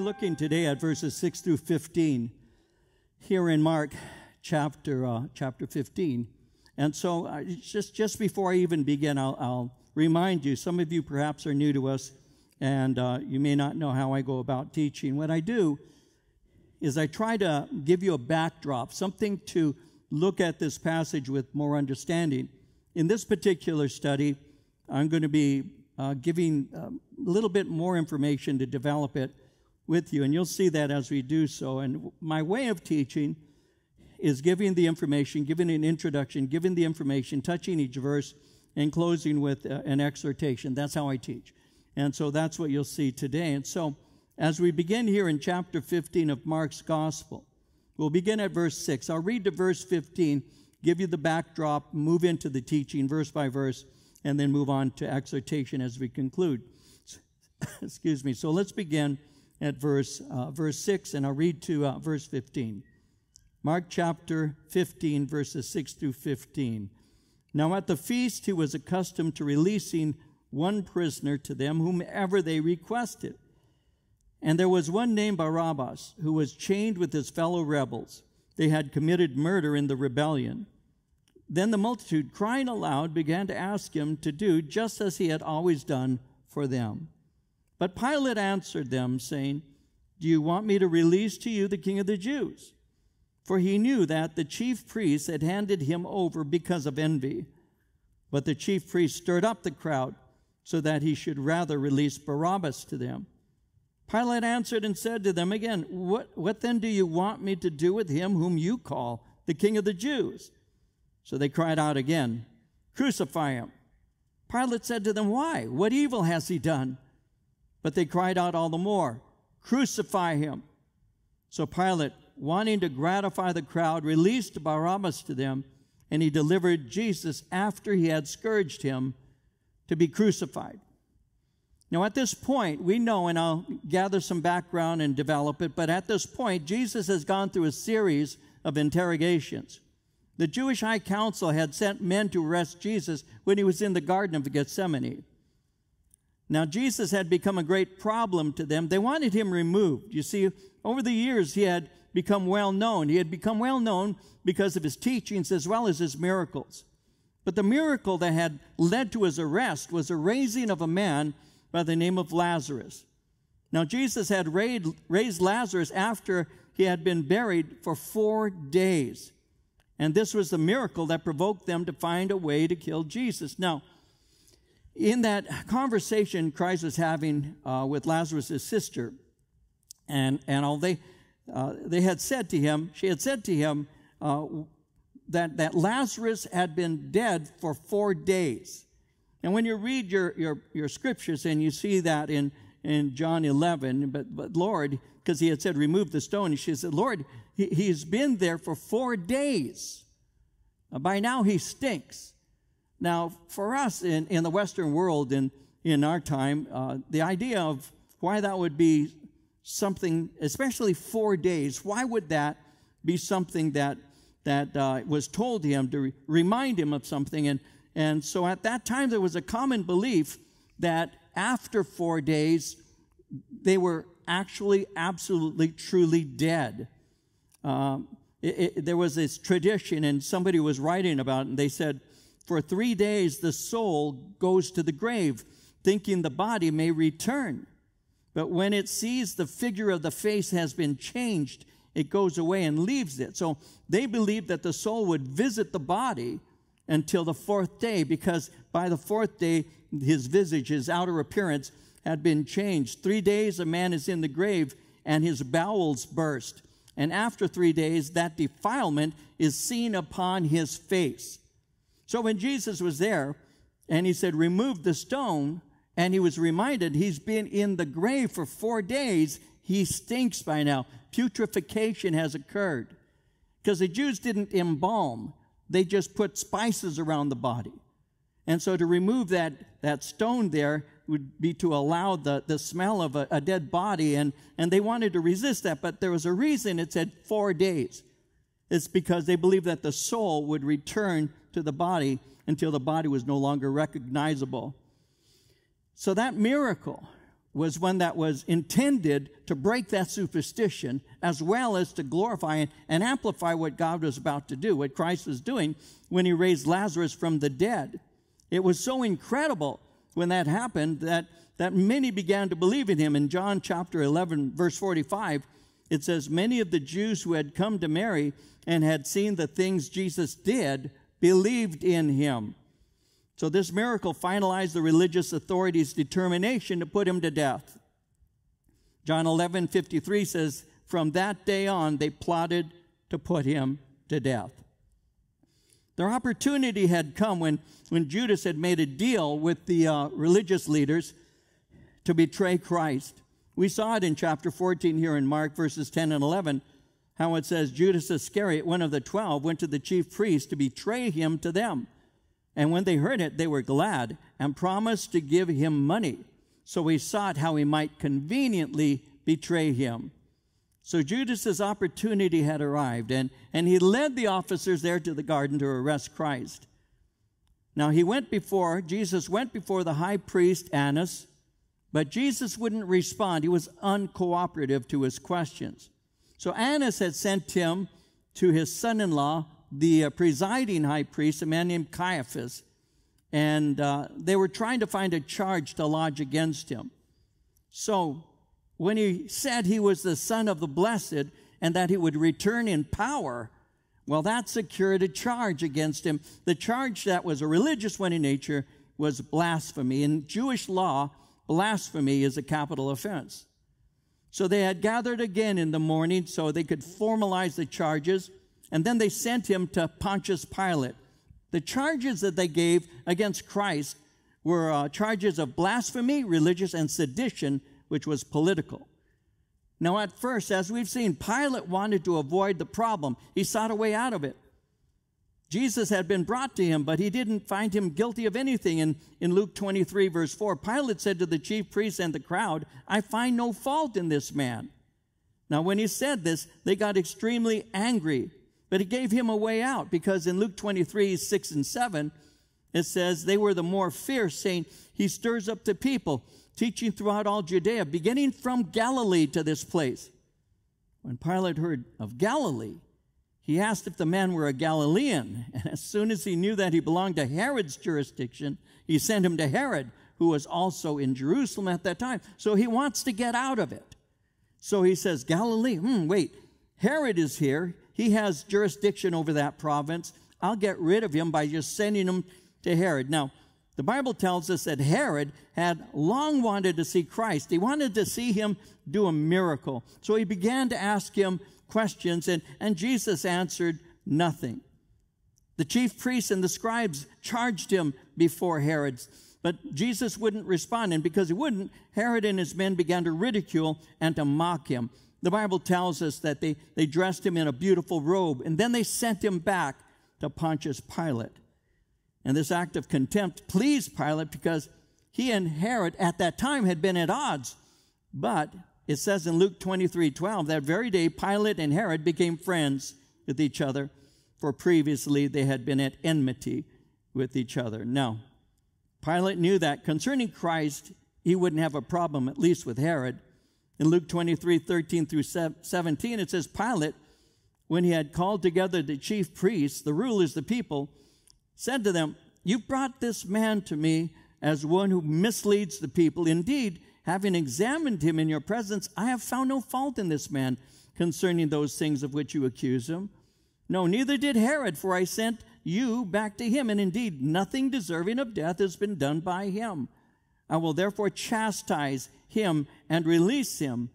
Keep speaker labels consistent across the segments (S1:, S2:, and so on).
S1: looking today at verses 6 through 15 here in Mark chapter, uh, chapter 15. And so, uh, just, just before I even begin, I'll, I'll, remind you some of you perhaps are new to us, and uh, you may not know how I go about teaching. What I do is I try to give you a backdrop, something to look at this passage with more understanding. In this particular study, I'm going to be uh, giving um, a little bit more information to develop it with you, and you'll see that as we do so. And my way of teaching is giving the information, giving an introduction, giving the information, touching each verse, and closing with uh, an exhortation. That's how I teach. And so that's what you'll see today. And so as we begin here in chapter 15 of Mark's Gospel, we'll begin at verse 6. I'll read to verse 15, give you the backdrop, move into the teaching verse by verse, and then move on to exhortation as we conclude. Excuse me. So let's begin at verse, uh, verse 6, and I'll read to uh, verse 15. Mark chapter 15, verses 6 through 15. Now at the feast, he was accustomed to releasing one prisoner to them, whomever they requested. And there was one named Barabbas, who was chained with his fellow rebels. They had committed murder in the rebellion. Then the multitude, crying aloud, began to ask him to do just as he had always done for them. But Pilate answered them, saying, Do you want me to release to you the king of the Jews? for he knew that the chief priests had handed him over because of envy. But the chief priests stirred up the crowd so that he should rather release Barabbas to them. Pilate answered and said to them again, What, what then do you want me to do with him whom you call the king of the Jews? So they cried out again, Crucify him. Pilate said to them, Why? What evil has he done? But they cried out all the more, Crucify him. So Pilate wanting to gratify the crowd, released Barabbas to them, and he delivered Jesus after he had scourged him to be crucified. Now, at this point, we know, and I'll gather some background and develop it, but at this point, Jesus has gone through a series of interrogations. The Jewish High Council had sent men to arrest Jesus when he was in the Garden of Gethsemane. Now, Jesus had become a great problem to them. They wanted him removed. You see, over the years, he had become well known. He had become well known because of his teachings as well as his miracles. But the miracle that had led to his arrest was a raising of a man by the name of Lazarus. Now, Jesus had raised Lazarus after he had been buried for four days. And this was the miracle that provoked them to find a way to kill Jesus. Now, in that conversation Christ was having uh, with Lazarus' sister, and, and all they, uh, they had said to him, she had said to him uh, that, that Lazarus had been dead for four days. And when you read your, your, your scriptures and you see that in, in John 11, but, but Lord, because he had said, remove the stone, she said, Lord, he, he's been there for four days. by now he stinks. Now, for us in, in the Western world, in, in our time, uh, the idea of why that would be something, especially four days, why would that be something that, that uh, was told to him to re- remind him of something? And, and so at that time, there was a common belief that after four days, they were actually absolutely, truly dead. Um, it, it, there was this tradition, and somebody was writing about it, and they said, For three days, the soul goes to the grave, thinking the body may return. But when it sees the figure of the face has been changed, it goes away and leaves it. So they believed that the soul would visit the body until the fourth day, because by the fourth day, his visage, his outer appearance, had been changed. Three days, a man is in the grave, and his bowels burst. And after three days, that defilement is seen upon his face. So when Jesus was there, and he said, Remove the stone, and he was reminded he's been in the grave for four days. He stinks by now. Putrefaction has occurred. Because the Jews didn't embalm, they just put spices around the body. And so to remove that, that stone there would be to allow the, the smell of a, a dead body, and, and they wanted to resist that, but there was a reason it said four days. It's because they believed that the soul would return to the body until the body was no longer recognizable. So that miracle was one that was intended to break that superstition as well as to glorify and amplify what God was about to do, what Christ was doing when he raised Lazarus from the dead. It was so incredible when that happened that, that many began to believe in him. In John chapter 11, verse 45, it says, Many of the Jews who had come to Mary and had seen the things Jesus did believed in him. So this miracle finalized the religious authorities' determination to put him to death. John 11 53 says, From that day on, they plotted to put him to death. Their opportunity had come when, when Judas had made a deal with the uh, religious leaders to betray Christ. We saw it in chapter 14 here in Mark, verses 10 and 11, how it says Judas Iscariot, one of the twelve, went to the chief priests to betray him to them. And when they heard it, they were glad and promised to give him money. So he sought how he might conveniently betray him. So Judas's opportunity had arrived, and, and he led the officers there to the garden to arrest Christ. Now he went before, Jesus went before the high priest Annas, but Jesus wouldn't respond. He was uncooperative to his questions. So Annas had sent him to his son in law, the uh, presiding high priest, a man named Caiaphas, and uh, they were trying to find a charge to lodge against him. So, when he said he was the Son of the Blessed and that he would return in power, well, that secured a charge against him. The charge that was a religious one in nature was blasphemy. In Jewish law, blasphemy is a capital offense. So they had gathered again in the morning so they could formalize the charges. And then they sent him to Pontius Pilate. The charges that they gave against Christ were uh, charges of blasphemy, religious, and sedition, which was political. Now, at first, as we've seen, Pilate wanted to avoid the problem. He sought a way out of it. Jesus had been brought to him, but he didn't find him guilty of anything. In, in Luke 23, verse 4, Pilate said to the chief priests and the crowd, I find no fault in this man. Now, when he said this, they got extremely angry. But he gave him a way out because in Luke 23, 6 and 7, it says, They were the more fierce, saying, He stirs up the people, teaching throughout all Judea, beginning from Galilee to this place. When Pilate heard of Galilee, he asked if the man were a Galilean. And as soon as he knew that he belonged to Herod's jurisdiction, he sent him to Herod, who was also in Jerusalem at that time. So he wants to get out of it. So he says, Galilee, hmm, wait, Herod is here. He has jurisdiction over that province. I'll get rid of him by just sending him to Herod. Now, the Bible tells us that Herod had long wanted to see Christ. He wanted to see him do a miracle. So he began to ask him questions, and, and Jesus answered nothing. The chief priests and the scribes charged him before Herod, but Jesus wouldn't respond. And because he wouldn't, Herod and his men began to ridicule and to mock him. The Bible tells us that they, they dressed him in a beautiful robe and then they sent him back to Pontius Pilate. And this act of contempt pleased Pilate because he and Herod at that time had been at odds. But it says in Luke 23 12, that very day Pilate and Herod became friends with each other, for previously they had been at enmity with each other. Now, Pilate knew that concerning Christ, he wouldn't have a problem, at least with Herod. In Luke 23 13 through 17, it says, Pilate, when he had called together the chief priests, the rulers, the people, said to them, You brought this man to me as one who misleads the people. Indeed, having examined him in your presence, I have found no fault in this man concerning those things of which you accuse him. No, neither did Herod, for I sent you back to him, and indeed nothing deserving of death has been done by him. I will therefore chastise him and release him,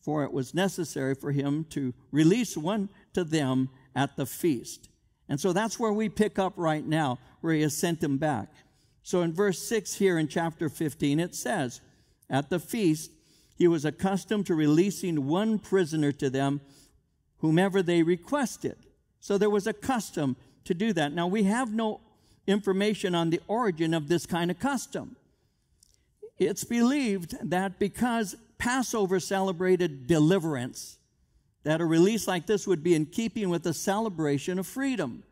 S1: for it was necessary for him to release one to them at the feast. And so that's where we pick up right now, where he has sent him back. So in verse 6 here in chapter 15, it says, At the feast, he was accustomed to releasing one prisoner to them, whomever they requested. So there was a custom to do that. Now, we have no information on the origin of this kind of custom. It's believed that because Passover celebrated deliverance, that a release like this would be in keeping with the celebration of freedom.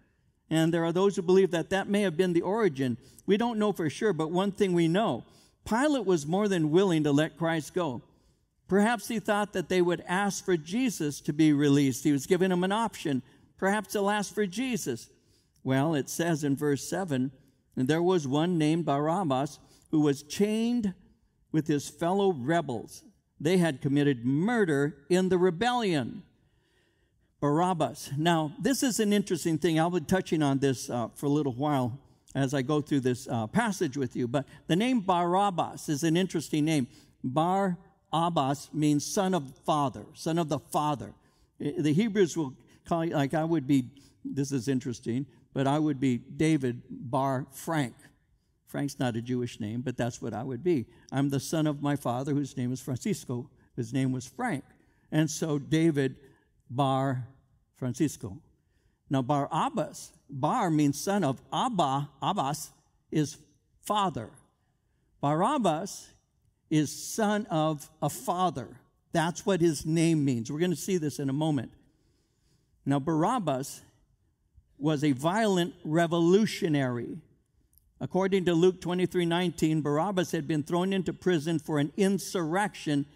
S1: And there are those who believe that that may have been the origin. We don't know for sure, but one thing we know Pilate was more than willing to let Christ go. Perhaps he thought that they would ask for Jesus to be released. He was giving them an option. Perhaps they'll ask for Jesus. Well, it says in verse 7 and there was one named Barabbas who was chained with his fellow rebels. They had committed murder in the rebellion. Barabbas. Now, this is an interesting thing. I'll be touching on this uh, for a little while as I go through this uh, passage with you. But the name Barabbas is an interesting name. Bar Abbas means son of father, son of the father. The Hebrews will call you, like I would be, this is interesting, but I would be David Bar Frank. Frank's not a Jewish name, but that's what I would be. I'm the son of my father, whose name is Francisco. His name was Frank. And so David Bar Francisco. Now, Bar Abbas, Bar means son of, Abba, Abbas is father. Barabbas is son of a father. That's what his name means. We're going to see this in a moment. Now, Barabbas was a violent revolutionary. According to Luke 23 19, Barabbas had been thrown into prison for an insurrection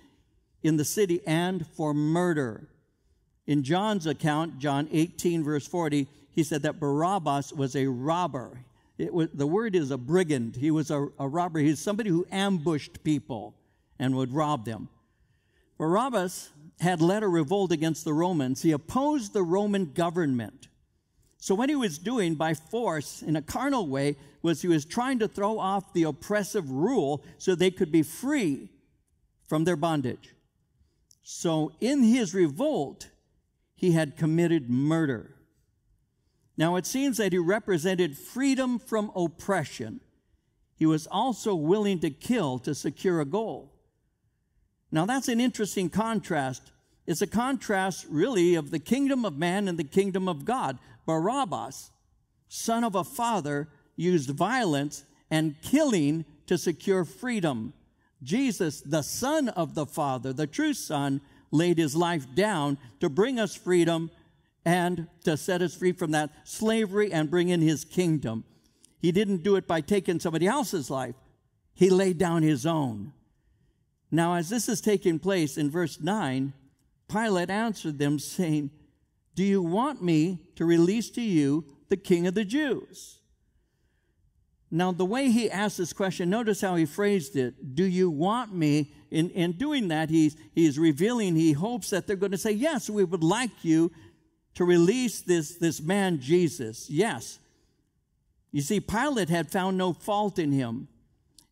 S1: in the city and for murder. In John's account, John 18, verse 40, he said that Barabbas was a robber. Was, the word is a brigand. He was a, a robber. He's somebody who ambushed people and would rob them. Barabbas had led a revolt against the Romans. He opposed the Roman government. So, what he was doing by force in a carnal way was he was trying to throw off the oppressive rule so they could be free from their bondage. So, in his revolt, he had committed murder. Now, it seems that he represented freedom from oppression. He was also willing to kill to secure a goal. Now, that's an interesting contrast. It's a contrast, really, of the kingdom of man and the kingdom of God. Barabbas, son of a father, used violence and killing to secure freedom. Jesus, the son of the Father, the true son, laid his life down to bring us freedom and to set us free from that slavery and bring in his kingdom. He didn't do it by taking somebody else's life, he laid down his own. Now, as this is taking place in verse 9, Pilate answered them, saying, Do you want me to release to you the king of the Jews? Now, the way he asked this question, notice how he phrased it. Do you want me? In, in doing that, he's, he's revealing, he hopes that they're going to say, Yes, we would like you to release this, this man, Jesus. Yes. You see, Pilate had found no fault in him.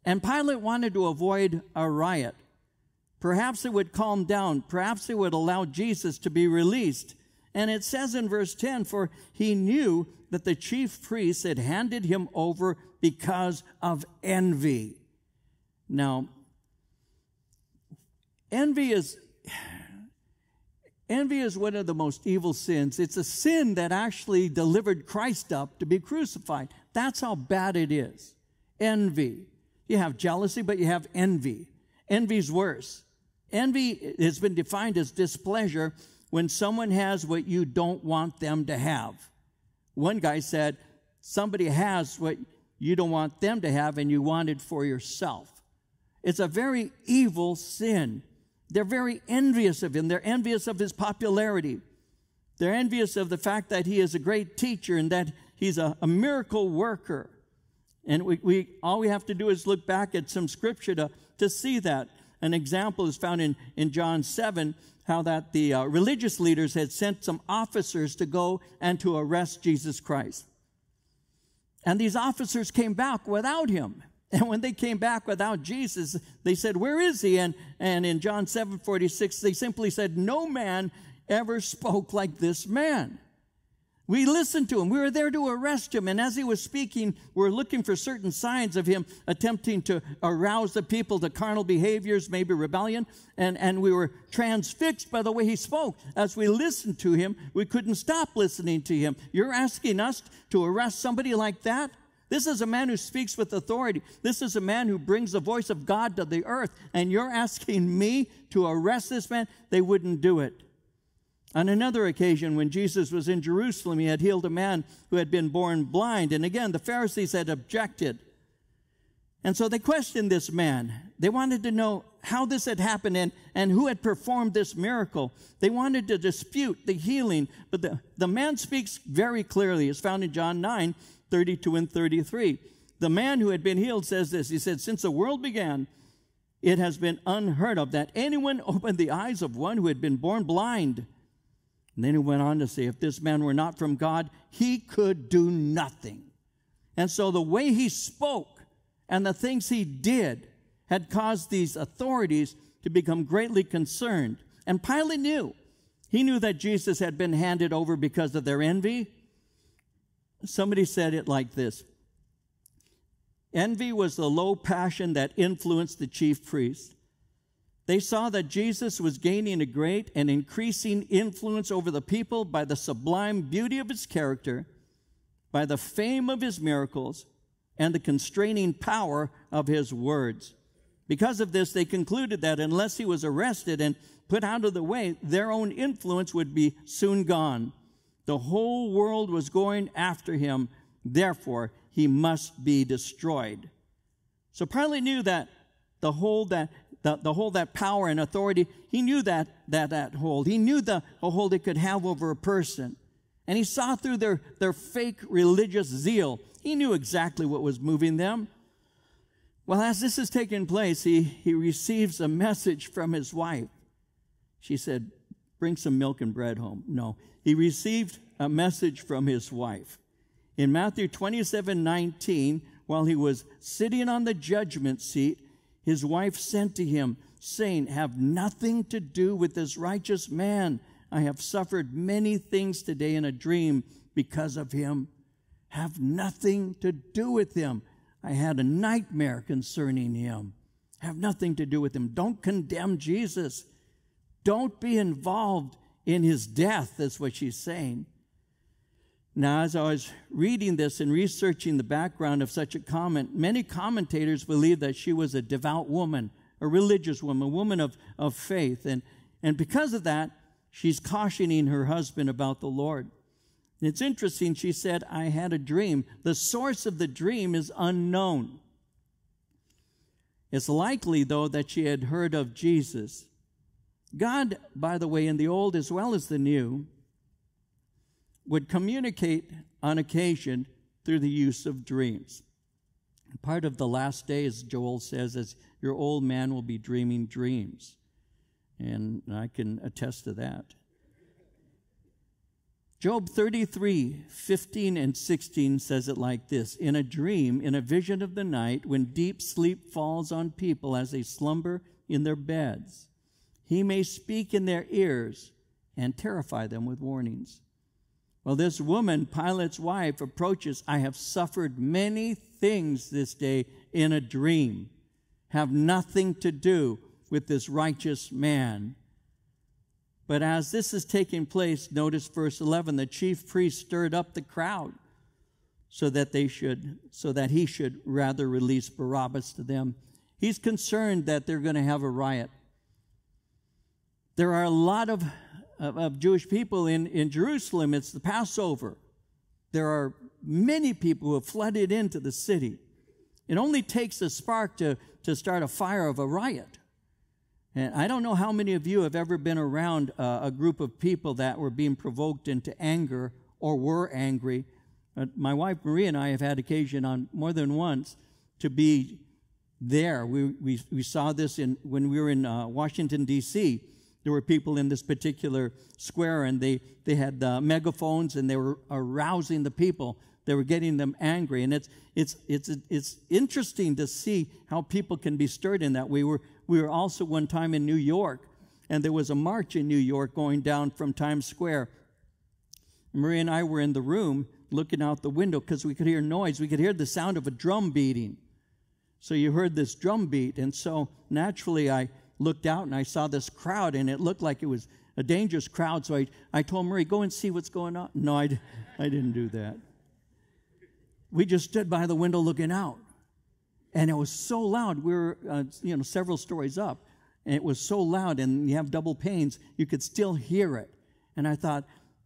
S1: And Pilate wanted to avoid a riot. Perhaps it would calm down. Perhaps it would allow Jesus to be released. And it says in verse 10 For he knew that the chief priests had handed him over because of envy. Now, envy is Envy is one of the most evil sins. It's a sin that actually delivered Christ up to be crucified. That's how bad it is. Envy. You have jealousy, but you have envy. Envy's worse. Envy has been defined as displeasure when someone has what you don't want them to have. One guy said, Somebody has what you don't want them to have and you want it for yourself. It's a very evil sin. They're very envious of him. They're envious of his popularity. They're envious of the fact that he is a great teacher and that he's a, a miracle worker. And we, we, all we have to do is look back at some scripture to, to see that. An example is found in, in John 7, how that the uh, religious leaders had sent some officers to go and to arrest Jesus Christ. And these officers came back without him. And when they came back without Jesus, they said, Where is he? And, and in John 7 46, they simply said, No man ever spoke like this man. We listened to him. We were there to arrest him. And as he was speaking, we are looking for certain signs of him attempting to arouse the people to carnal behaviors, maybe rebellion. And, and we were transfixed by the way he spoke. As we listened to him, we couldn't stop listening to him. You're asking us to arrest somebody like that? This is a man who speaks with authority. This is a man who brings the voice of God to the earth. And you're asking me to arrest this man? They wouldn't do it. On another occasion, when Jesus was in Jerusalem, he had healed a man who had been born blind. And again, the Pharisees had objected. And so they questioned this man. They wanted to know how this had happened and, and who had performed this miracle. They wanted to dispute the healing, but the, the man speaks very clearly. It's found in John 9 32 and 33. The man who had been healed says this He said, Since the world began, it has been unheard of that anyone opened the eyes of one who had been born blind. And then he went on to say, If this man were not from God, he could do nothing. And so the way he spoke and the things he did had caused these authorities to become greatly concerned. And Pilate knew. He knew that Jesus had been handed over because of their envy. Somebody said it like this Envy was the low passion that influenced the chief priests. They saw that Jesus was gaining a great and increasing influence over the people by the sublime beauty of his character, by the fame of his miracles, and the constraining power of his words. Because of this, they concluded that unless he was arrested and put out of the way, their own influence would be soon gone. The whole world was going after him. Therefore, he must be destroyed. So Pilate knew that the hold that the, the hold that power and authority, he knew that that that hold. He knew the, the hold it could have over a person. And he saw through their, their fake religious zeal. He knew exactly what was moving them. Well, as this is taking place, he, he receives a message from his wife. She said, Bring some milk and bread home. No, he received a message from his wife. In Matthew 27 19, while he was sitting on the judgment seat, his wife sent to him, saying, Have nothing to do with this righteous man. I have suffered many things today in a dream because of him. Have nothing to do with him. I had a nightmare concerning him. Have nothing to do with him. Don't condemn Jesus. Don't be involved in his death, that's what she's saying. Now, as I was reading this and researching the background of such a comment, many commentators believe that she was a devout woman, a religious woman, a woman of, of faith. And, and because of that, she's cautioning her husband about the Lord. And it's interesting, she said, I had a dream. The source of the dream is unknown. It's likely, though, that she had heard of Jesus. God, by the way, in the Old as well as the New, would communicate on occasion through the use of dreams. Part of the last days, Joel says, is your old man will be dreaming dreams. And I can attest to that. Job 33, 15 and 16 says it like this In a dream, in a vision of the night, when deep sleep falls on people as they slumber in their beds, he may speak in their ears and terrify them with warnings. Well, this woman, Pilate's wife, approaches, I have suffered many things this day in a dream, have nothing to do with this righteous man. But as this is taking place, notice verse 11, the chief priest stirred up the crowd so that they should, so that he should rather release Barabbas to them. He's concerned that they're going to have a riot. There are a lot of of, of Jewish people in, in Jerusalem, it's the Passover. There are many people who have flooded into the city. It only takes a spark to, to start a fire of a riot. And I don't know how many of you have ever been around uh, a group of people that were being provoked into anger or were angry. Uh, my wife Marie and I have had occasion on more than once to be there. We, we, we saw this in, when we were in uh, Washington, D.C there were people in this particular square and they, they had uh, megaphones and they were arousing the people. They were getting them angry and it's, it's, it's, it's interesting to see how people can be stirred in that. We were, we were also one time in new york and there was a march in new york going down from times square. Marie and i were in the room looking out the window because we could hear noise. We could hear the sound of a drum beating. So you heard this drum beat and so naturally i looked out and I saw this crowd, and it looked like it was a dangerous crowd. So I, I told Marie, go and see what's going on. No, I, I didn't do that. We just stood by the window looking out. And it was so loud. We were, uh, you know, several stories up. And it was so loud, and you have double panes, you could still hear it. And I thought,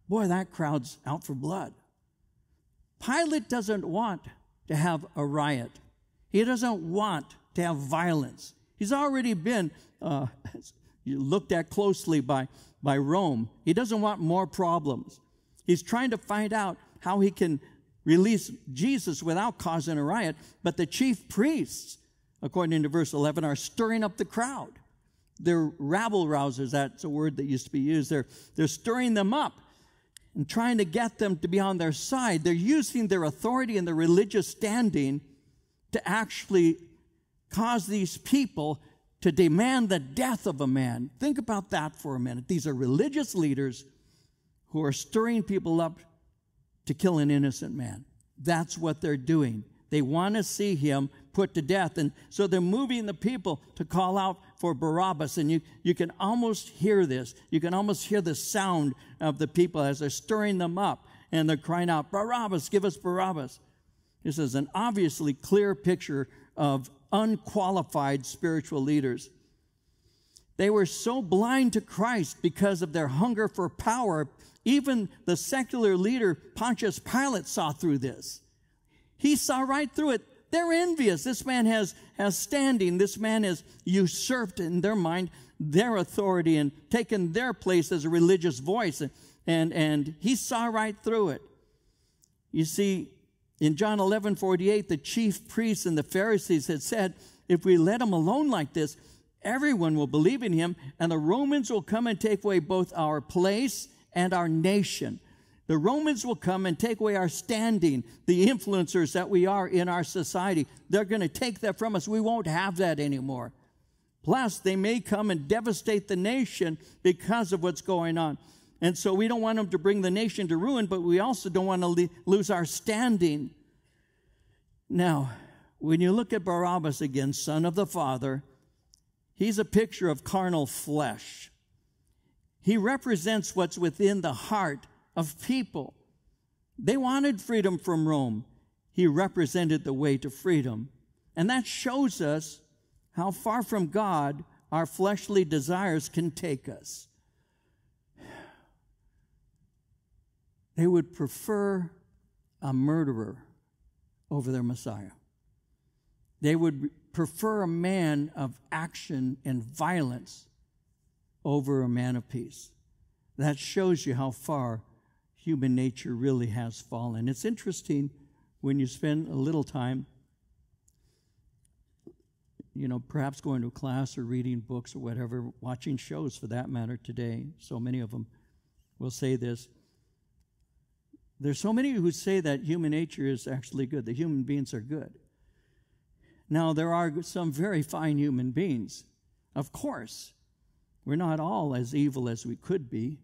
S1: boy, that crowd's out for blood. Pilate doesn't want to have a riot. He doesn't want to have violence. He's already been uh, looked at closely by, by Rome. He doesn't want more problems. He's trying to find out how he can release Jesus without causing a riot. But the chief priests, according to verse 11, are stirring up the crowd. They're rabble rousers. That's a word that used to be used. They're, they're stirring them up and trying to get them to be on their side. They're using their authority and their religious standing to actually cause these people to demand the death of a man. Think about that for a minute. These are religious leaders who are stirring people up to kill an innocent man. That's what they're doing. They want to see him put to death. And so they're moving the people to call out for Barabbas. And you, you can almost hear this. You can almost hear the sound of the people as they're stirring them up and they're crying out, Barabbas, give us Barabbas. This is an obviously clear picture of unqualified spiritual leaders. They were so blind to Christ because of their hunger for power. Even the secular leader, Pontius Pilate, saw through this. He saw right through it. They're envious. This man has, has standing. This man has usurped in their mind their authority and taken their place as a religious voice. And, and he saw right through it. You see, in John 11 48, the chief priests and the Pharisees had said, if we let him alone like this, everyone will believe in him, and the Romans will come and take away both our place and our nation. The Romans will come and take away our standing, the influencers that we are in our society. They're going to take that from us. We won't have that anymore. Plus, they may come and devastate the nation because of what's going on. And so we don't want them to bring the nation to ruin, but we also don't want to lose our standing. Now, when you look at Barabbas again, son of the Father, he's a picture of carnal flesh. He represents what's within the heart of people. They wanted freedom from Rome. He represented the way to freedom. And that shows us how far from God our fleshly desires can take us. They would prefer a murderer over their Messiah. They would prefer a man of action and violence over a man of peace. That shows you how far human nature really has fallen. It's interesting when you spend a little time, you know, perhaps going to class or reading books or whatever, watching shows for that matter today. So many of them will say this. There's so many who say that human nature is actually good, that human beings are good. Now, there are some very fine human beings. Of course, we're not all as evil as we could be.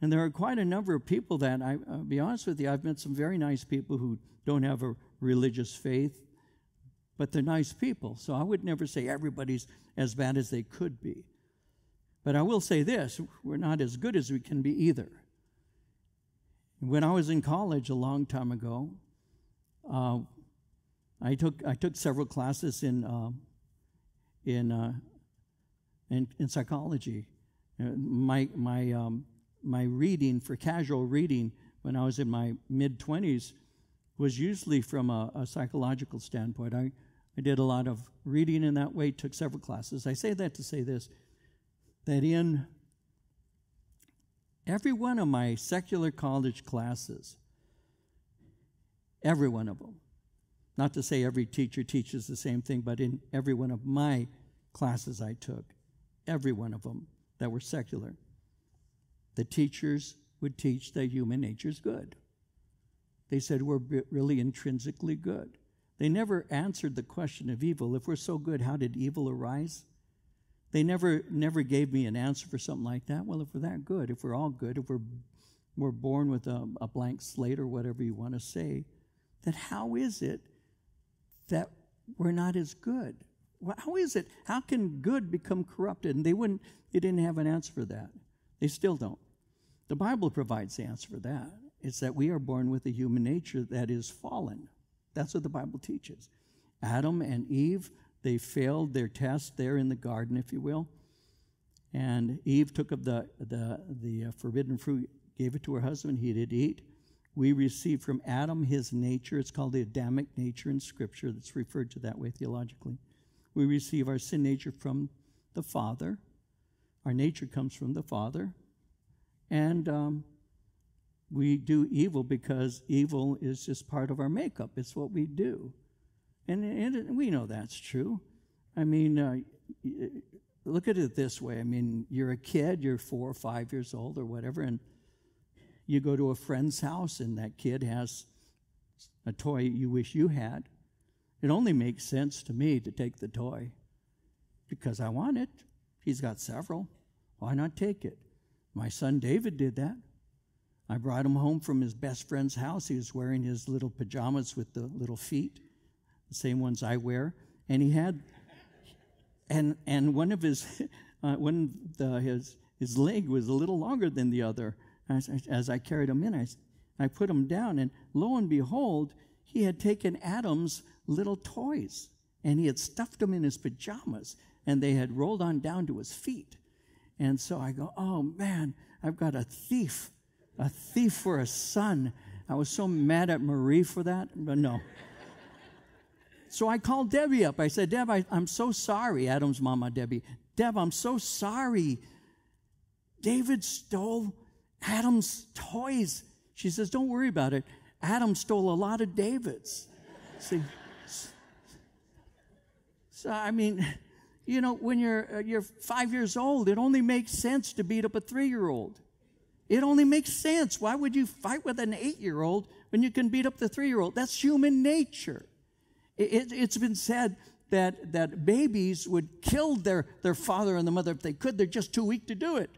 S1: And there are quite a number of people that, I, will be honest with you, I've met some very nice people who don't have a religious faith, but they're nice people. So I would never say everybody's as bad as they could be. But I will say this we're not as good as we can be either. When I was in college a long time ago, uh, I took I took several classes in uh, in, uh, in, in psychology. Uh, my my um, my reading for casual reading when I was in my mid twenties was usually from a, a, psychological standpoint. I I did a lot of reading in that way. Took several classes. I say that to say this: that in Every one of my secular college classes, every one of them, not to say every teacher teaches the same thing, but in every one of my classes I took, every one of them that were secular, the teachers would teach that human nature is good. They said we're really intrinsically good. They never answered the question of evil. If we're so good, how did evil arise? They never, never gave me an answer for something like that. Well, if we're that good, if we're all good, if we're, we're born with a, a blank slate or whatever you want to say, then how is it that we're not as good? How is it? How can good become corrupted? And they wouldn't, they didn't have an answer for that. They still don't. The Bible provides the answer for that. It's that we are born with a human nature that is fallen. That's what the Bible teaches. Adam and Eve they failed their test there in the garden, if you will. And Eve took of the, the, the forbidden fruit, gave it to her husband. He did eat. We receive from Adam his nature. It's called the Adamic nature in Scripture, that's referred to that way theologically. We receive our sin nature from the Father. Our nature comes from the Father. And um, we do evil because evil is just part of our makeup. It's what we do. And, and we know that's true. I mean, uh, look at it this way. I mean, you're a kid, you're four or five years old or whatever, and you go to a friend's house and that kid has a toy you wish you had. It only makes sense to me to take the toy because I want it. He's got several. Why not take it? My son David did that. I brought him home from his best friend's house. He was wearing his little pajamas with the little feet, same ones I wear, and he had, and and one of his, uh, one the, his his leg was a little longer than the other. As, as I carried him in, I, I put him down, and lo and behold, he had taken Adam's little toys, and he had stuffed them in his pajamas, and they had rolled on down to his feet. And so I go, oh man, I've got a thief a thief for a son. I was so mad at Marie for that, but no. So I called Debbie up. I said, Deb, I, am so sorry. Adam's mama, Debbie. Deb, I'm so sorry. David stole Adam's toys. She says, Don't worry about it. Adam stole a lot of David's. See? So, I mean, you know, when you're, uh, you're five years old, it only makes sense to beat up a three year old. It only makes sense. Why would you fight with an eight year old when you can beat up the three year old? That's human nature. It, has been said that, that babies would kill their, their father and the mother if they could. They're just too weak to do it.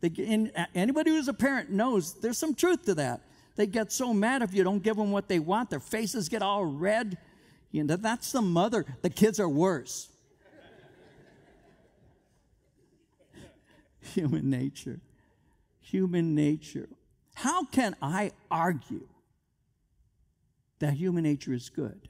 S1: They, anybody who's a parent knows there's some truth to that. They get so mad if you don't give them what they want. Their faces get all red. You know, that's the mother. The kids are worse. Human nature human nature. How can I argue that human nature is good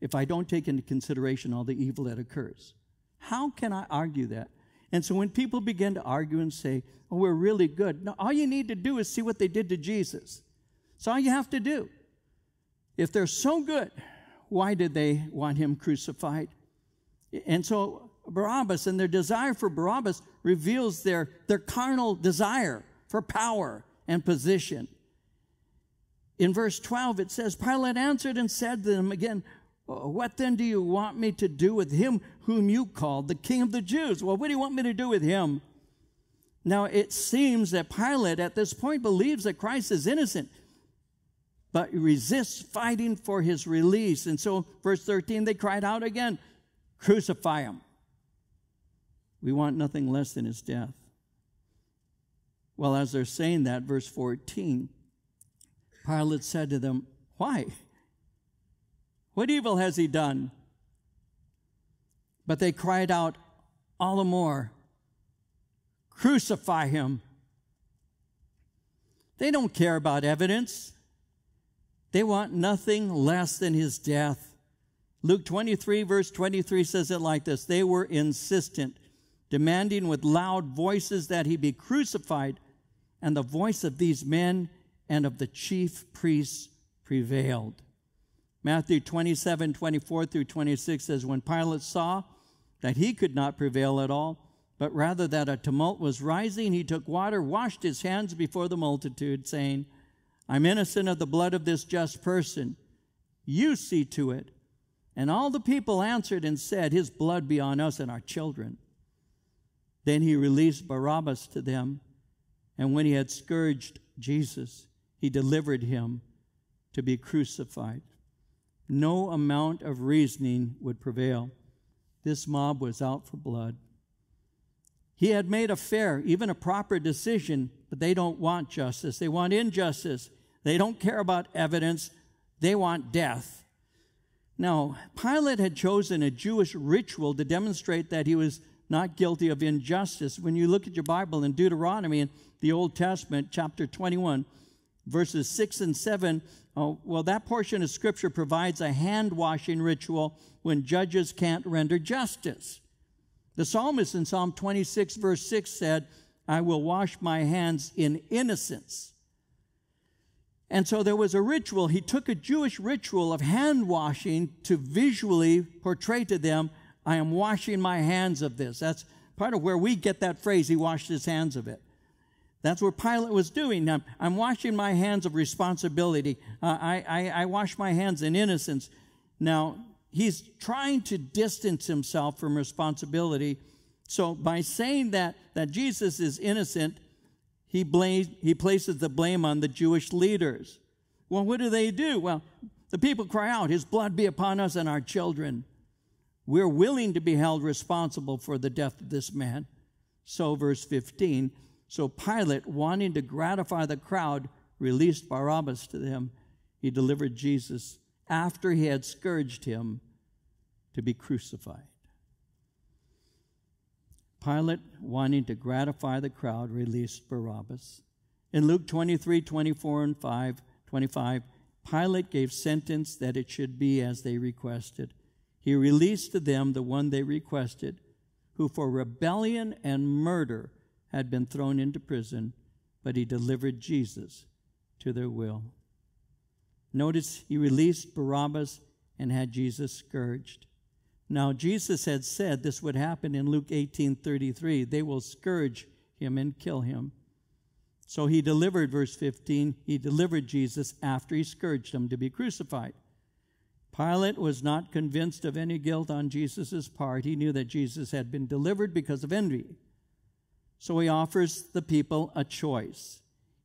S1: if I don't take into consideration all the evil that occurs? How can I argue that? And so when people begin to argue and say, oh, we're really good, all you need to do is see what they did to Jesus. That's all you have to do. If they're so good, why did they want him crucified? And so Barabbas and their desire for Barabbas reveals their, their carnal desire for power and position. In verse 12, it says, Pilate answered and said to them again, Uh, what then do you want me to do with him whom you called the King of the Jews? Well, what do you want me to do with him? Now, it seems that Pilate at this point believes that Christ is innocent, but resists fighting for his release. And so, verse 13, they cried out again, Crucify him. We want nothing less than his death. Well, as they're saying that, verse 14, Pilate said to them, Why? What evil has he done? But they cried out all the more, Crucify him. They don't care about evidence. They want nothing less than his death. Luke 23, verse 23 says it like this They were insistent, demanding with loud voices that he be crucified and the voice of these men and of the chief priests prevailed. Matthew 27, 24 through 26 says, When Pilate saw that he could not prevail at all, but rather that a tumult was rising, he took water, washed his hands before the multitude, saying, I'm innocent of the blood of this just person. You see to it. And all the people answered and said, His blood be on us and our children. Then he released Barabbas to them and when he had scourged Jesus, he delivered him to be crucified. No amount of reasoning would prevail. This mob was out for blood. He had made a fair, even a proper decision, but they don't want justice. They want injustice. They don't care about evidence. They want death. Now, Pilate had chosen a Jewish ritual to demonstrate that he was not guilty of injustice. When you look at your Bible in Deuteronomy in the Old Testament, chapter 21, verses 6 and 7, oh, well, that portion of Scripture provides a hand washing ritual when judges can't render justice. The psalmist in Psalm 26, verse 6 said, I will wash my hands in innocence. And so there was a ritual. He took a Jewish ritual of hand washing to visually portray to them, I am washing my hands of this. That's part of where we get that phrase, he washed his hands of it. That's what Pilate was doing. I'm, I'm washing my hands of responsibility. Uh, I, I, I wash my hands in innocence. Now, he's trying to distance himself from responsibility. So by saying that, that Jesus is innocent, he, blames, he places the blame on the Jewish leaders. Well, what do they do? Well, the people cry out, His blood be upon us and our children. We're willing to be held responsible for the death of this man. So, verse 15. So Pilate, wanting to gratify the crowd, released Barabbas to them. He delivered Jesus after he had scourged him to be crucified. Pilate, wanting to gratify the crowd, released Barabbas. In Luke 23 24 and 5, 25, Pilate gave sentence that it should be as they requested. He released to them the one they requested, who for rebellion and murder had been thrown into prison, but he delivered Jesus to their will. Notice he released Barabbas and had Jesus scourged. Now Jesus had said this would happen in Luke 18:33. They will scourge him and kill him. So he delivered verse 15, he delivered Jesus after he scourged him to be crucified. Pilate was not convinced of any guilt on Jesus' part. He knew that Jesus had been delivered because of envy. So he offers the people a choice.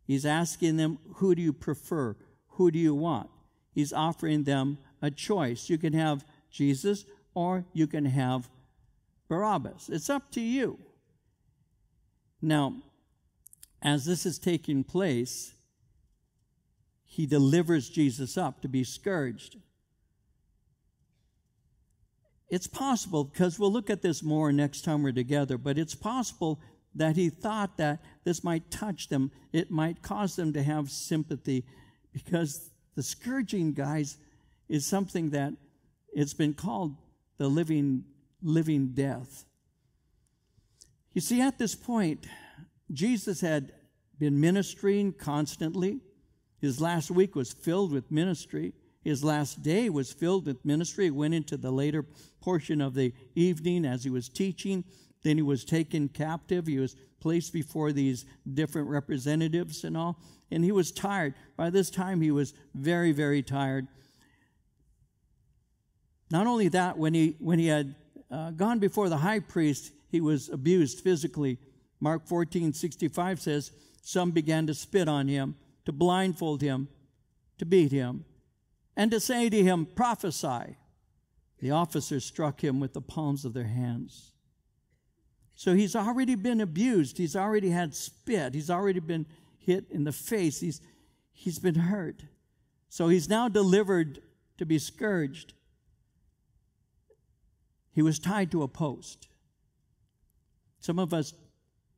S1: He's asking them, Who do you prefer? Who do you want? He's offering them a choice. You can have Jesus or you can have Barabbas. It's up to you. Now, as this is taking place, he delivers Jesus up to be scourged. It's possible, because we'll look at this more next time we're together, but it's possible that he thought that this might touch them. It might cause them to have sympathy because the scourging, guys, is something that it's been called the living, living death. You see, at this point, Jesus had been ministering constantly. His last week was filled with ministry. His last day was filled with ministry. He went into the later portion of the evening as he was teaching. Then he was taken captive. He was placed before these different representatives and all. And he was tired. By this time, he was very, very tired. Not only that, when he, when he had uh, gone before the high priest, he was abused physically. Mark 14 65 says, Some began to spit on him, to blindfold him, to beat him, and to say to him, Prophesy. The officers struck him with the palms of their hands. So he's already been abused. He's already had spit. He's already been hit in the face. He's, he's been hurt. So he's now delivered to be scourged. He was tied to a post. Some of us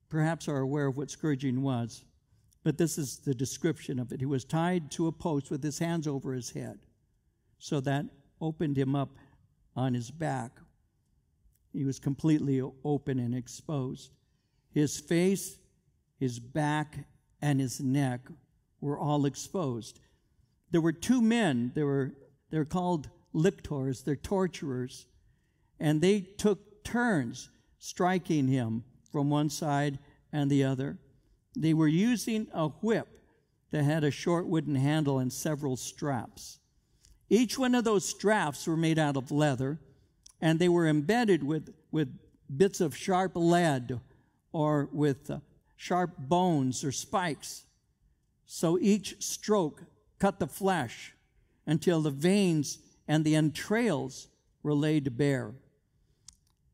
S1: perhaps are aware of what scourging was, but this is the description of it. He was tied to a post with his hands over his head. So that opened him up on his back he was completely open and exposed. His face, his back, and his neck were all exposed. There were two men, they were, they're called lictors, they're torturers, and they took turns striking him from one side and the other. They were using a whip that had a short wooden handle and several straps. Each one of those straps were made out of leather and they were embedded with, with bits of sharp lead or with uh, sharp bones or spikes. So each stroke cut the flesh until the veins and the entrails were laid bare.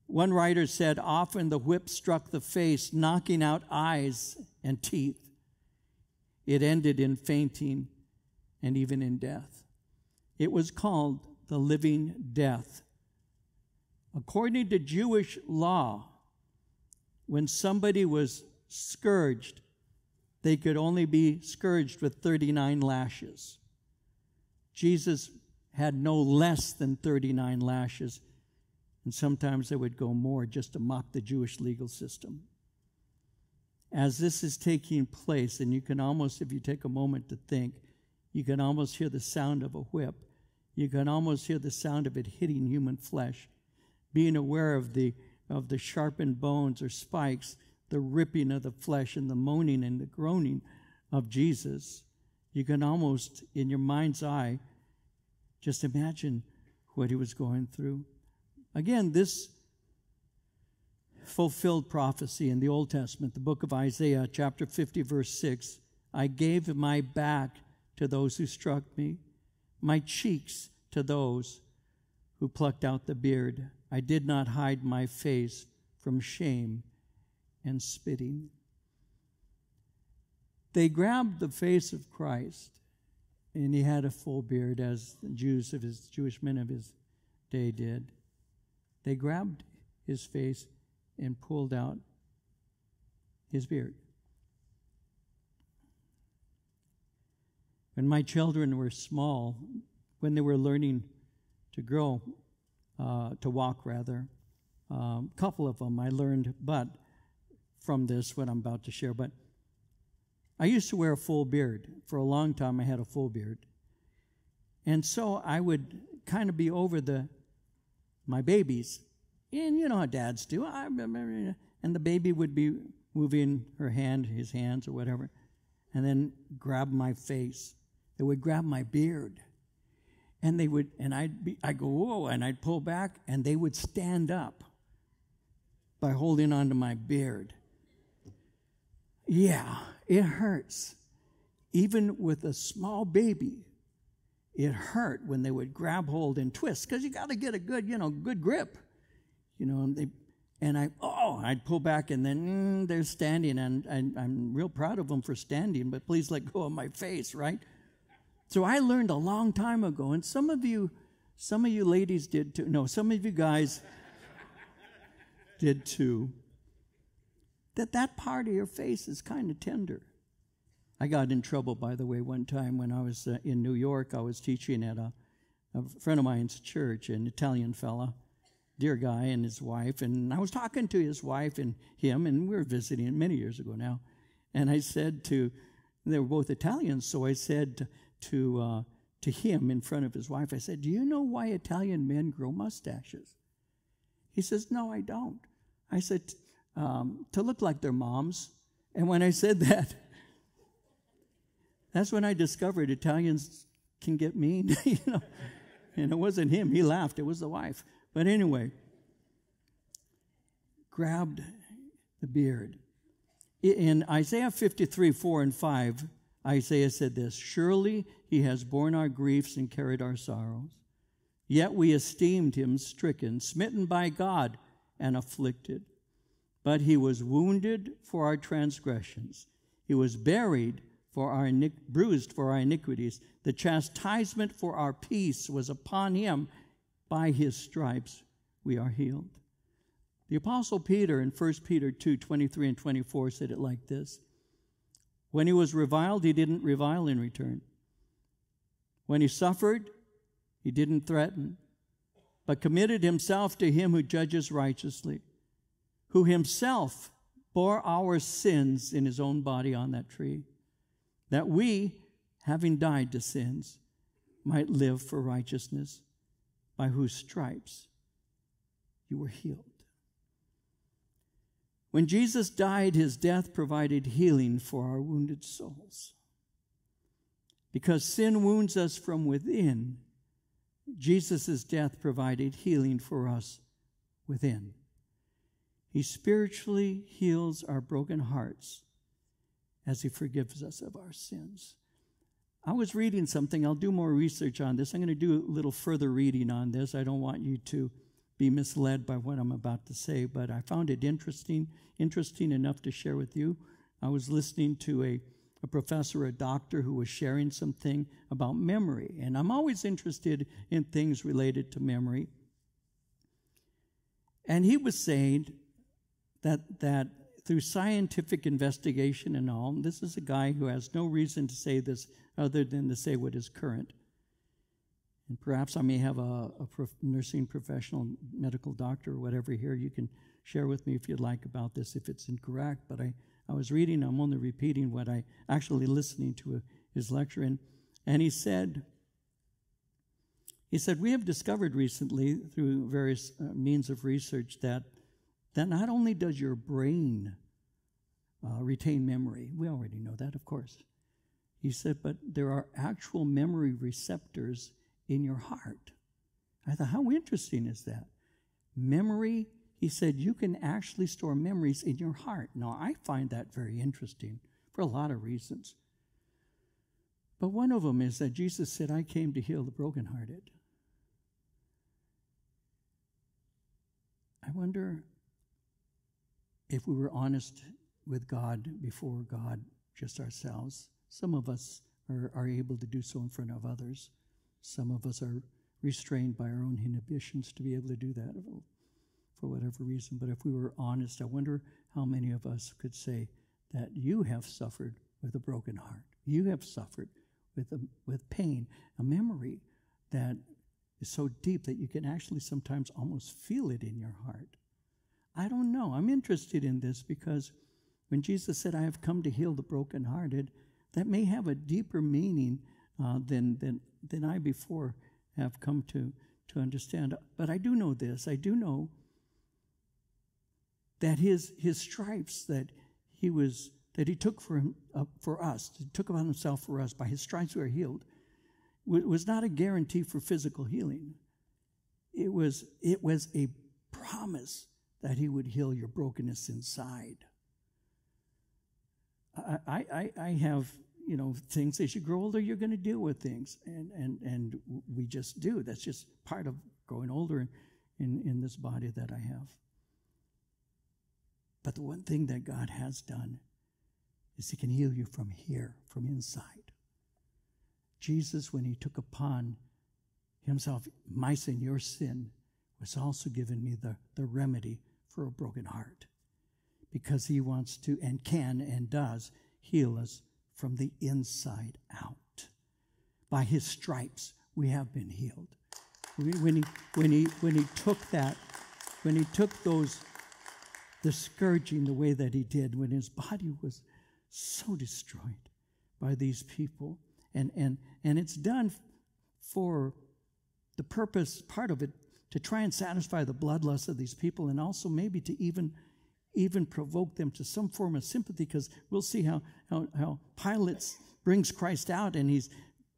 S1: One writer said, Often the whip struck the face, knocking out eyes and teeth. It ended in fainting and even in death. It was called the living death According to Jewish law, when somebody was scourged, they could only be scourged with 39 lashes. Jesus had no less than 39 lashes, and sometimes they would go more just to mock the Jewish legal system. As this is taking place, and you can almost, if you take a moment to think, You can almost hear the sound of a whip. You can almost hear the sound of it hitting human flesh. Being aware of the, of the sharpened bones or spikes, the ripping of the flesh, and the moaning and the groaning of Jesus. You can almost, in your mind's eye, just imagine what he was going through. Again, this fulfilled prophecy in the Old Testament, the book of Isaiah, chapter 50, verse 6 I gave my back to those who struck me, my cheeks to those who plucked out the beard. I did not hide my face from shame and spitting. They grabbed the face of Christ, and he had a full beard, as the Jews of his Jewish men of his day did. They grabbed his face and pulled out his beard. When my children were small, when they were learning to grow, uh, to walk rather, a um, couple of them I learned, but from this, what I'm about to share. But I used to wear a full beard. For a long time, I had a full beard. And so I would kind of be over the my babies. And you know how dads do. And the baby would be moving her hand, his hands, or whatever, and then grab my face. They would grab my beard. And they would, and I'd be, I'd go, whoa, and I'd pull back, and they would stand up by holding onto my beard. Yeah, it hurts. Even with a small baby, it hurt when they would grab hold and twist because you got to get a good, you know, good grip. You know, and they, and I, oh, I'd pull back and then mm, they're standing and, and I'm real proud of them for standing, but please let go of my face, right? So I learned a long time ago, and some of you, some of you ladies did too. No, some of you guys did too that that part of your face is kind of tender. I got in trouble, by the way, one time when I was uh, in New York. I was teaching at a, a friend of mine's church, an Italian fella, dear guy, and his wife. And I was talking to his wife and him, and we were visiting many years ago now. And I said to, they were both Italians, so I said to, uh, to him in front of his wife, I said, Do you know why Italian men grow mustaches? He says, No, I don't. I said, um, to look like their moms. And when I said that, that's when I discovered Italians can get mean, you know. And it wasn't him, he laughed, it was the wife. But anyway, grabbed the beard. In Isaiah 53, 4 and 5, Isaiah said this Surely he has borne our griefs and carried our sorrows. Yet we esteemed him stricken, smitten by God, and afflicted. But he was wounded for our transgressions, he was buried for our bruised for our iniquities. The chastisement for our peace was upon him. By his stripes we are healed. The apostle Peter in 1 Peter 2, 23 and 24 said it like this. When he was reviled, he didn't revile in return. When he suffered, he didn't threaten, but committed himself to him who judges righteously who himself bore our sins in his own body on that tree, that we, having died to sins, might live for righteousness, by whose stripes you were healed. When Jesus died, his death provided healing for our wounded souls. Because sin wounds us from within, Jesus' death provided healing for us within. He spiritually heals our broken hearts as He forgives us of our sins. I was reading something. I'll do more research on this. I'm going to do a little further reading on this. I don't want you to be misled by what I'm about to say, but I found it interesting, interesting enough to share with you. I was listening to a, a professor, a doctor, who was sharing something about memory, and I'm always interested in things related to memory. And he was saying that, that through scientific investigation and all, and this is a guy who has no reason to say this other than to say what is current. And perhaps I may have a, a prof- nursing professional, medical doctor, or whatever here. You can share with me if you'd like about this if it's incorrect. But I, I was reading, I'm only repeating what I actually listening to a, his lecture. And And he said, he said, We have discovered recently through various uh, means of research that, that not only does your brain uh, retain memory, we already know that, of course. He said, but there are actual memory receptors in your heart. I thought, how interesting is that? Memory, he said, you can actually store memories in your heart. Now, I find that very interesting for a lot of reasons. But one of them is that Jesus said, I came to heal the brokenhearted. I wonder if we were honest with God before God, just ourselves. Some of us are, are able to do so in front of others. Some of us are restrained by our own inhibitions to be able to do that for whatever reason. But if we were honest, I wonder how many of us could say that you have suffered with a broken heart. You have suffered with, a, with pain, a memory that is so deep that you can actually sometimes almost feel it in your heart. I don't know. I'm interested in this because when Jesus said, I have come to heal the brokenhearted, that may have a deeper meaning uh, than, than, than I before have come to, to understand. But I do know this I do know that his, his stripes that he was that he took for him uh, for us, took upon himself for us, by his stripes we are healed, was not a guarantee for physical healing. It was, it was a promise that he would heal your brokenness inside. I, I, I have, you know, things as you grow older, you're going to deal with things. And, and, and we just do. That's just part of growing older in, in this body that I have. But the one thing that God has done is He can heal you from here, from inside. Jesus, when He took upon Himself my sin, your sin, was also given me the, the remedy for a broken heart because he wants to and can and does heal us from the inside out. By his stripes, we have been healed. When he, when he, when he took that, when he took those, the scourging the way that he did, when his body was so destroyed by these people, and, and, and it's done for the purpose, part of it, to try and satisfy the bloodlust of these people and also maybe to even even provoke them to some form of sympathy because we'll see how, how, how Pilate brings Christ out and he's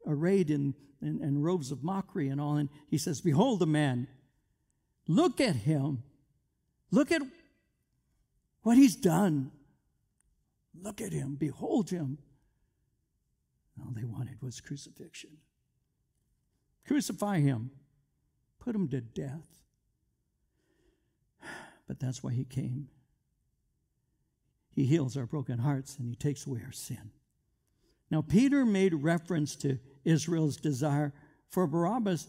S1: arrayed in, in, in robes of mockery and all. And he says, Behold the man. Look at him. Look at what he's done. Look at him. Behold him. All they wanted was crucifixion. Crucify him. Put him to death. But that's why he came. He heals our broken hearts and he takes away our sin. Now, Peter made reference to Israel's desire for Barabbas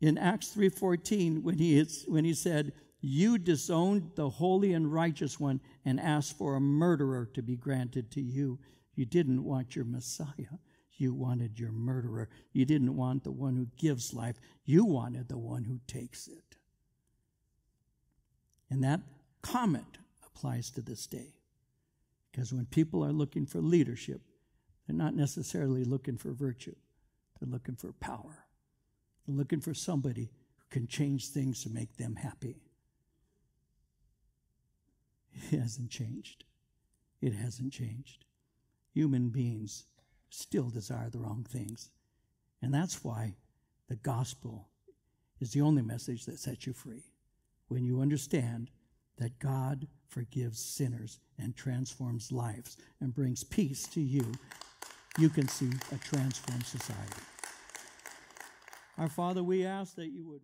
S1: in Acts 3.14 when he, when he said, You disowned the holy and righteous one and asked for a murderer to be granted to you. You didn't want your Messiah. You wanted your murderer. You didn't want the one who gives life. You wanted the one who takes it. And that comment applies to this day. Because when people are looking for leadership, they're not necessarily looking for virtue, they're looking for power. They're looking for somebody who can change things to make them happy. It hasn't changed. It hasn't changed. Human beings still desire the wrong things. And that's why the gospel is the only message that sets you free. When you understand that God forgives sinners and transforms lives and brings peace to you, you can see a transformed society. Our Father, we ask that you would.